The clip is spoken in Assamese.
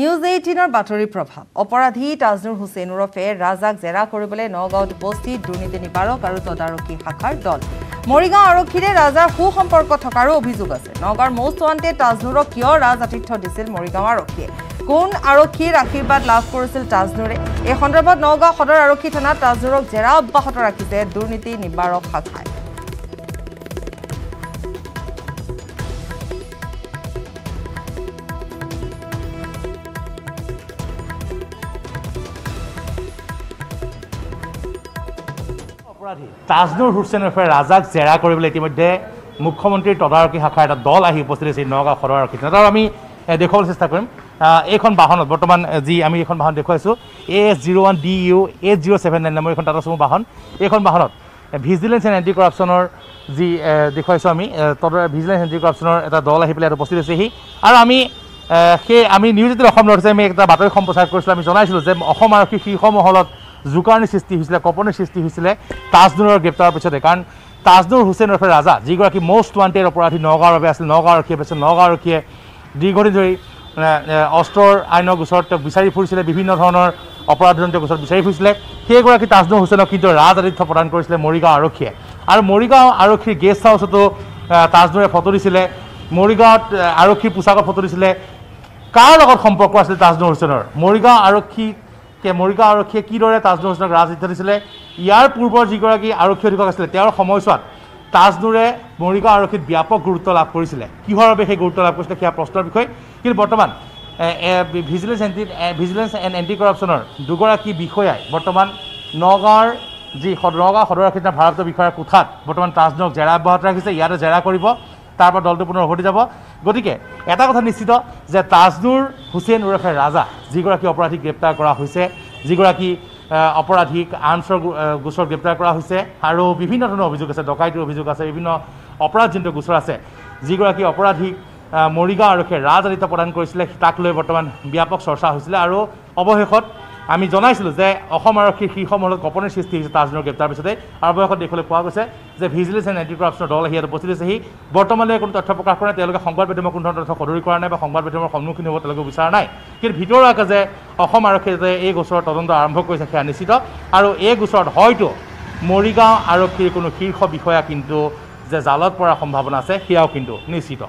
নিউজ এইটিনৰ বাতৰি প্ৰভাৱ। অপৰাধী তাজনুৰ হুছেইন ওৰফে ৰাজাক জেৰা কৰিবলৈ নগাঁৱত উপস্থিত দুৰ্নীতি নিবাৰক আৰু তদাৰকী শাখাৰ দল। মৰিগাঁও আৰক্ষীৰে ৰাজাৰ সু সম্পৰ্ক থকাৰো অভিযোগ আছে। নগাঁৱৰ মষ্ট ৱান্টেড তাজনুৰক কিয় ৰাজ আতিথ্য দিছিল মৰিগাঁও আৰক্ষীয়ে? কোন আৰক্ষীৰ আশীৰ্বাদ লাভ কৰিছিল তাজনুৰে? এই সন্দৰ্ভত নগাঁও সদৰ আৰক্ষী থানাত তাজনুৰক জেৰা অব্যাহত ৰাখিছে দুৰ্নীতি নিবাৰক শাখাই। অপৰাধী। তাজনুৰ হুছেইন ওৰফে ৰাজাক জেৰা কৰিবলৈ ইতিমধ্যে মুখ্যমন্ত্ৰীৰ তদাৰকী শাখাৰ এটা দল আহি উপস্থিত হৈছে নগাঁও সদৰ আৰক্ষী থানাত আৰু আমি দেখুৱাবলৈ চেষ্টা আহ, এইখন বাহনত বৰ্তমান যি আমি এইখন বাহন দেখুৱাইছোঁ A S zero' one D U eight zero' seven nine number এইখন টাটা চুমু বাহন এইখন বাহনত এণ্ড এণ্টি কৰাপশ্যনৰ যি দেখুৱাইছোঁ আমি তদ ভিজিলেঞ্চ এণ্টি কৰাপশ্যনৰ এটা দল আহি ইয়াত উপস্থিত হৈছেহি। আৰু আমি সেই আমি নিউজ এইটিন অসম নৰ্থ আমি এটা বাতৰি সম্প্ৰচাৰ কৰিছিলোঁ আমি জনাইছিলোঁ যে অসম আৰক্ষীৰ শীৰ্ষ মহলত জোকাৰণিৰ সৃষ্টি হৈছিলে কপনিৰ সৃষ্টি হৈছিলে তাজনুৰৰ গ্ৰেপ্তাৰৰ পিছতে। কাৰণ তাজনুৰ হুছেইন ওৰফে ৰাজা যিগৰাকী মষ্ট ৱান্টেড অপৰাধী নগাঁৱৰ বাবে আছিল নগাঁও আৰক্ষীয়ে পাইছিল নগাঁও আৰক্ষীয়ে দীৰ্ঘদিন ধৰি অস্ত্ৰৰ আইনৰ গোচৰত তেওঁক বিচাৰি ফুৰিছিলে বিভিন্ন ধৰণৰ অপৰাধজনিত গোচৰত বিচাৰি ফুৰিছিলে। সেইগৰাকী তাজনুৰ হুছেইনক কিন্তু ৰাজ আতিথ্য প্ৰদান কৰিছিলে মৰিগাঁও আৰক্ষীয়ে। আৰু মৰিগাঁও আৰক্ষীৰ গেষ্ট হাউচতো তাজনুৰে ফটো দিছিলে মৰিগাঁৱত আৰক্ষীৰ পোছাকত ফটো দিছিলে। কাৰ লগত সম্পৰ্ক আছিল তাজনুৰ হুছেইনৰ? মৰিগাঁও আৰক্ষী কে- মৰিগাঁও আৰক্ষীয়ে কিদৰে তাজনুৰ হুছেইনক ৰাজনীতি দিছিলে ইয়াৰ পূৰ্বৰ যিগৰাকী আৰক্ষী অধীক্ষক আছিলে তেওঁৰ সময়ছোৱাত তাজনুৰে মৰিগাঁও আৰক্ষীত ব্যাপক গুৰুত্ব লাভ কৰিছিলে। কিহৰ বাবে সেই গুৰুত্ব লাভ কৰিছিলে সেয়া প্ৰশ্নৰ বিষয়। কিন্তু বৰ্তমান vigilance anti vigilance and anti কৰাপশ্যনৰ দুগৰাকী বিষয়াই বৰ্তমান নগাঁৱৰ যি নগাঁও সদৰ আৰক্ষী ভাৰতীয় বিষয়াৰ কোঠাত বৰ্তমান তাজনুৰক জেৰা অব্যাহত ৰাখিছে। ইয়াতে জেৰা কৰিব। তাৰ পৰা দলটো পুনৰ উভতি যাব। গতিকে এটা কথা নিশ্চিত যে তাজনুৰ হুছেইন ওৰফে ৰাজা যিগৰাকী অপৰাধীক গ্ৰেপ্তাৰ কৰা হৈছে যিগৰাকী অপৰাধীক আৰ্মছৰ গো- আহ, গোচৰত গ্ৰেপ্তাৰ কৰা হৈছে আৰু বিভিন্ন ধৰণৰ অভিযোগ আছে ডকাইতিৰ অভিযোগ আছে বিভিন্ন অপৰাধজনিত গোচৰ আছে যিগৰাকী অপৰাধীক মৰিগাঁও আৰক্ষীয়ে ৰাজআতিথ্য প্ৰদান কৰিছিলে তাক লৈ বৰ্তমান ব্যাপক চৰ্চা হৈছিলে আৰু অৱশেষত আমি জনাইছিলোঁ যে অসম আৰক্ষীৰ শীৰ্ষ মহলত কপনিৰ সৃষ্টি হৈছে তাজনুৰ গ্ৰেপ্তাৰ পিছতে আৰু অৱশেষত দেখিবলৈ পোৱা গৈছে যে ভিজিলেঞ্চ এণ্ড এণ্টি কৰাপশ্যনৰ দল আহি ইয়াত উপস্থিত হৈছেহি বৰ্তমানলৈ কোনো তথ্য প্ৰকাশ কৰা নাই। তেওঁলোকে সংবাদ মাধ্যমৰ কোনো ধৰণৰ তথ্য সদৰি কৰা নাই বা সংবাদ মাধ্যমৰ সন্মুখীন হ'ব তেওঁলোকে বিচৰা নাই। কিন্তু ভিতৰুৱাকৈ যে অসম আৰক্ষীয়ে যে এই গোচৰৰ তদন্ত আৰম্ভ কৰিছে সেয়া নিশ্চিত। আৰু এই গোচৰত হয়তো মৰিগাঁও আৰক্ষীৰ কোনো শীৰ্ষ বিষয়া কিন্তু যে জালত পৰাৰ সম্ভাৱনা আছে সেয়াও কিন্তু নিশ্চিত।